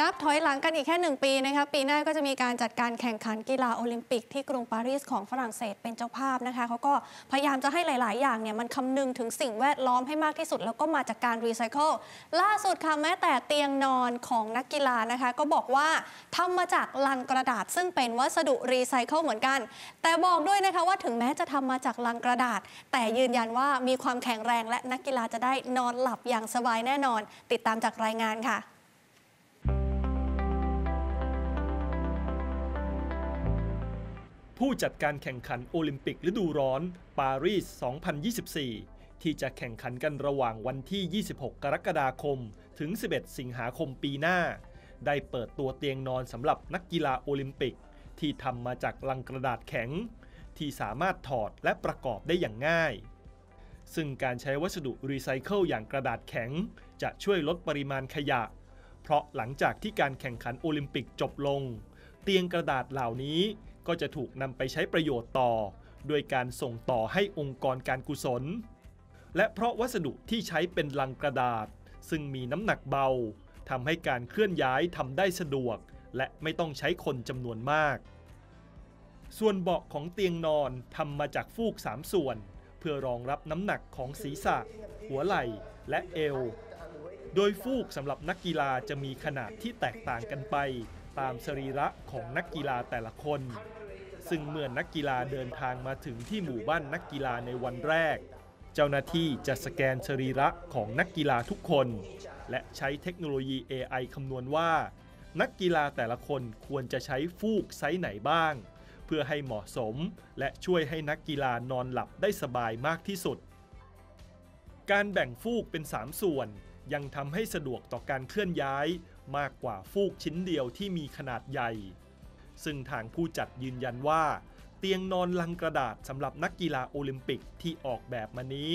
นับถอยหลังกันอีกแค่ 1 ปีนะคะปีหน้าก็จะมีการจัดการแข่งขันกีฬาโอลิมปิกที่กรุงปารีสของฝรั่งเศสเป็นเจ้าภาพนะคะเขาก็พยายามจะให้หลาย ๆ อย่างเนี่ยมันคำนึงถึงสิ่งแวดล้อมให้มากที่สุด แล้วก็มาจากการรีไซเคิลล่าสุดค่ะแม้แต่เตียงนอนของนักกีฬานะคะ ก็บอกว่าทำมาจากลังกระดาษ ซึ่งเป็นวัสดุรีไซเคิลเหมือนกัน แต่บอกด้วยนะคะว่าถึงแม้จะทำมาจากลังกระดาษ แต่ยืนยันว่ามีความแข็งแรงและนักกีฬาจะได้นอนหลับอย่างสบายแน่นอน ติดตามจากรายงานค่ะ ผู้จัดการแข่งขันโอลิมปิกฤดูร้อน ปารีส 2024 ที่จะแข่งขันกันระหว่างวันที่ 26 กรกฎาคม ถึง 11 สิงหาคมปีหน้า ได้เปิดตัวเตียงนอนสำหรับนักกีฬาโอลิมปิก ที่ทำมาจากลังกระดาษแข็ง ที่สามารถถอดและประกอบได้อย่างง่าย ซึ่งการใช้วัสดุรีไซเคิลอย่างกระดาษแข็ง จะช่วยลดปริมาณขยะ เพราะหลังจากที่การแข่งขันโอลิมปิกจบลง เตียงกระดาษเหล่านี้ ก็จะถูกนำไปใช้ประโยชน์ต่อ โดยการส่งต่อให้องค์กรการกุศล และเพราะวัสดุที่ใช้เป็นลังกระดาษ ซึ่งมีน้ำหนักเบาทำให้การเคลื่อนย้ายทำได้สะดวก และไม่ต้องใช้คนจำนวนมาก ส่วนเบาะของเตียงนอนทำมาจากฟูก3ส่วน เพื่อรองรับน้ำหนักของศีรษะ หัวไหล่และเอว โดยฟูกสำหรับนักกีฬาจะมีขนาดที่แตกต่างกันไป ตามสรีระของนักกีฬาแต่ละคน ซึ่งเมื่อนนักกีฬาเดินทางมาถึงที่หมู่บ้านนักกีฬาในวันแรก เจ้าหน้าที่จะสแกนสรีระของนักกีฬาทุกคน และใช้เทคโนโลยี AI คำนวณว่า นักกีฬาแต่ละคนควรจะใช้ฟูกไซส์ไหนบ้าง เพื่อให้เหมาะสม และช่วยให้นักกีฬานอนหลับได้สบายมากที่สุด การแบ่งฟูกเป็น 3 ส่วน ยังทำให้สะดวกต่อการเคลื่อนย้ายมากกว่าฟูกชิ้นเดียวที่มีขนาดใหญ่ ซึ่งทางผู้จัดยืนยันว่า เตียงนอนลังกระดาษสำหรับนักกีฬาโอลิมปิกที่ออกแบบมานี้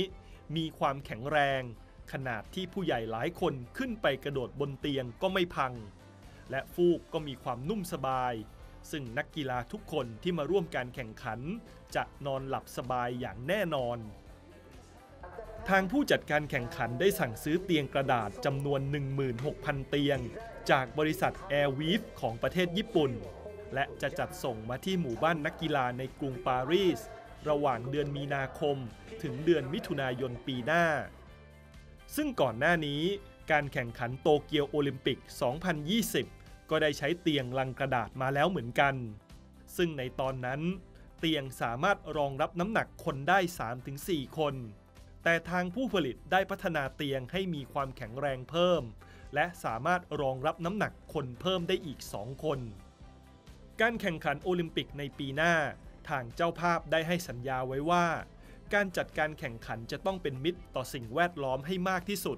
มีความแข็งแรง ขนาดที่ผู้ใหญ่หลายคนขึ้นไปกระโดดบนเตียงก็ไม่พัง และฟูกก็มีความนุ่มสบาย ซึ่งนักกีฬาทุกคนที่มาร่วมการแข่งขัน จะนอนหลับสบายอย่างแน่นอน ทางผู้จัดการแข่งขันได้สั่งซื้อเตียงกระดาษจำนวน 16,000 เตียง จากบริษัท Airweave ของประเทศญี่ปุ่น และจะจัดส่งมาที่หมู่บ้านนักกีฬาในกรุงปารีส ระหว่างเดือนมีนาคม ถึงเดือนมิถุนายนปีหน้า ซึ่งก่อนหน้านี้ การแข่งขันโตเกียวโอลิมปิก 2020 ก็ได้ใช้เตียงลังกระดาษมาแล้วเหมือนกัน ซึ่งในตอนนั้น เตียงสามารถรองรับน้ำหนักคนได้ 3-4 คน แต่ทางผู้ผลิตได้พัฒนาเตียงให้มีความแข็งแรงเพิ่ม และสามารถรองรับน้ำหนักคนเพิ่มได้อีก 2 คน การแข่งขันโอลิมปิกในปีหน้า ทางเจ้าภาพได้ให้สัญญาไว้ว่า การจัดการแข่งขันจะต้องเป็นมิตรต่อสิ่งแวดล้อมให้มากที่สุด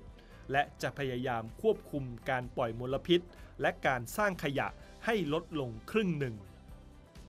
และจะพยายามควบคุมการปล่อยมลพิษ และการสร้างขยะให้ลดลงครึ่งหนึ่ง